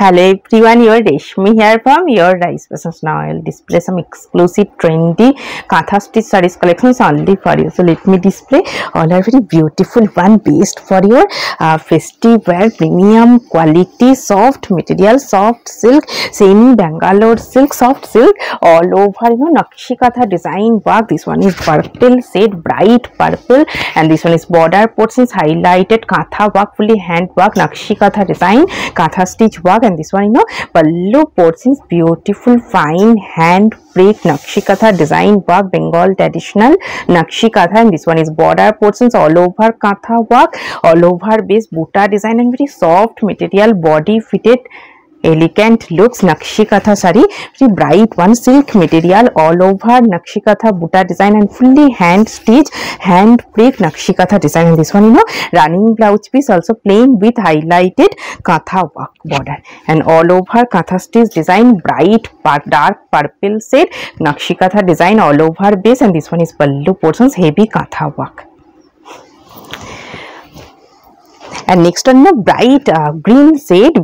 Hello everyone your Reshmi here from your rice business I'll display some exclusive trendy kantha stitch saris collection only for you so let me display all are very beautiful one best for your festive wear premium quality soft material soft silk semi Bangalore silk soft silk all over you nakshi kantha design work this one is purple set bright purple and this one is border pours highlighted kantha work fully hand work nakshi kantha design kantha stitch work and this one you know pallu portions beautiful fine hand break nakshi katha design work bengal traditional nakshi katha and this one is border portions all over katha work all over base buta design and very soft material body fitted elegant looks nakshikatha sari free bright one silk material all over nakshikatha buta design and fully hand stitch hand prick nakshikatha design this one you know running blouse piece also plain with highlighted katha work border and all over katha stitch design bright dark purple set nakshikatha design all over base and this one is pallu portion heavy katha work and next on bright green shade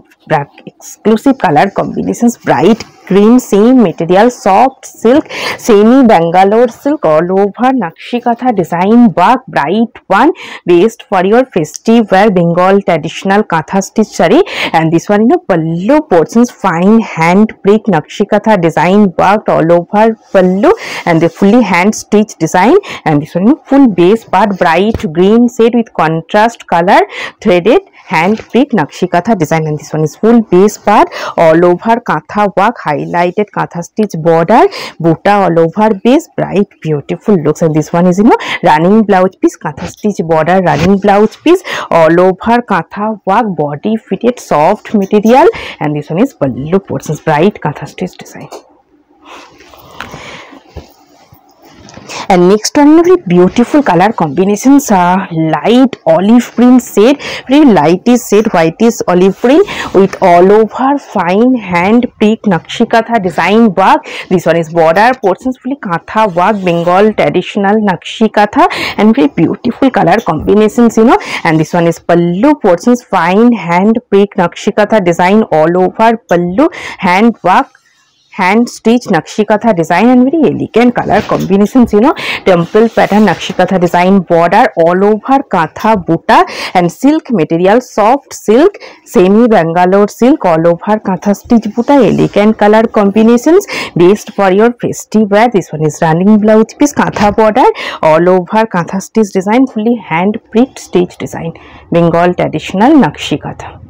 exclusive color combinations bright cream same material soft silk semi bangalore silk all over nakshi design work bright one based for your festive wear bengal traditional katha stitch and this one in a pallu portions fine hand print nakshi design worked all over pallu and the fully hand stitch design and this one in full base part bright green said with contrast color threaded hand print nakshi design and this one is full base part all over katha work high highlighted katha stitch border buta all over base bright beautiful looks and this one is in a running blouse piece katha stitch border running blouse piece all over katha work body fitted soft material and this one is pallu portions bright katha stitch design and next one very beautiful colour combination light olive print set very light is set white is olive print with all over fine hand pick nakshi kantha design work this one is border portion fully kantha work Bengal traditional nakshi kantha and very beautiful colour combination you know and this one is pallu portion fine hand pick nakshi kantha design all over pallu hand work hand stitch nakshi kantha design and very elegant colour combination you know temple pattern nakshi kantha design border all over kantha buta and silk material soft silk semi Bangalore silk all over kantha stitch buta elegant colour combination best for your festive wear this one is running blouse piece kantha border all over kantha stitch design fully hand print stitch design Bengal traditional nakshi kantha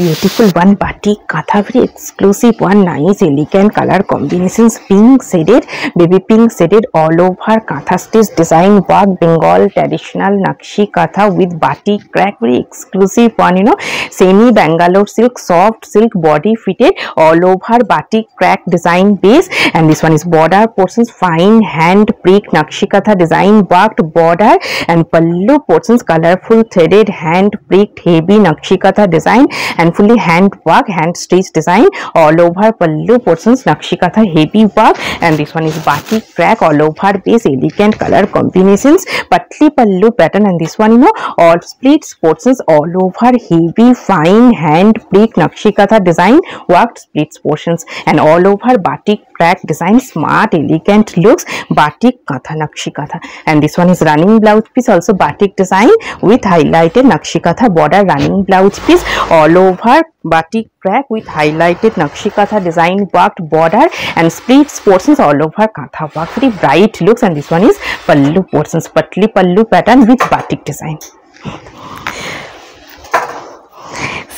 beautiful one batik Kathavri exclusive one nice elegant color combinations pink shaded baby pink shaded all over Katha stitch design work Bengal traditional Nakshi Katha with batik crack very exclusive one you know semi Bangalore silk soft silk body fitted all over batik crack design base and this one is border portions fine hand brick Nakshi Katha design worked border and pallu portions colorful threaded hand pricked heavy Nakshi Katha design and fully hand work hand stitch design all over pallu portions nakshikatha heavy work and this one is batik crack all over base elegant color combinations patli pallu pattern and this one you know all split portions all over heavy fine hand brick nakshikatha design worked split portions and all over batik flat design smart elegant looks batik katha nakshi katha and this one is running blouse piece also batik design with highlighted nakshi katha border running blouse piece all over batik crack with highlighted nakshi katha design worked border and split portions all over katha work very bright looks and this one is pallu portions patli pallu pattern with batik design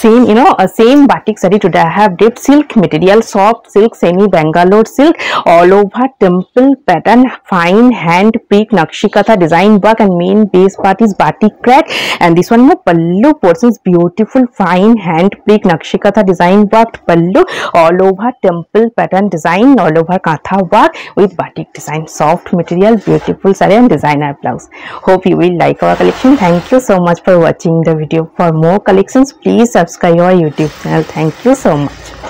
same you know a same batik saree today i have dipped silk material soft silk semi bangalore silk all over temple pattern fine hand pick nakshikatha design work and main base part is batik crack and this one the pallu persons beautiful fine hand pick nakshikatha design work pallu all over temple pattern design all over katha work with batik design soft material beautiful saree and designer blouse hope you will like our collection thank you so much for watching the video for more collections please subscribe Subscribe our YouTube channel. Thank you so much.